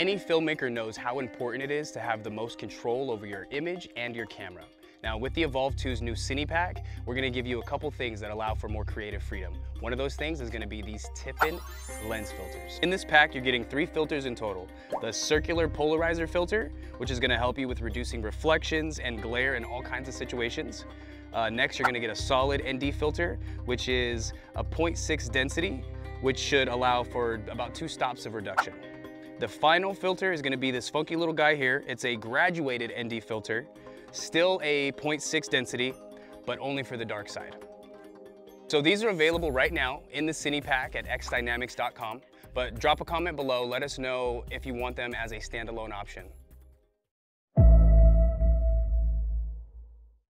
Any filmmaker knows how important it is to have the most control over your image and your camera. Now with the Evolve 2's new Cine Pack, we're gonna give you a couple things that allow for more creative freedom. One of those things is gonna be these Tiffen lens filters. In this pack, you're getting three filters in total. The circular polarizer filter, which is gonna help you with reducing reflections and glare in all kinds of situations. Uh, next, you're gonna get a solid ND filter, which is a 0.6 density, which should allow for about two stops of reduction. The final filter is gonna be this funky little guy here. It's a graduated ND filter, still a 0.6 density, but only for the dark side. So these are available right now in the Cine Pack at xdynamics.com, but drop a comment below, let us know if you want them as a standalone option.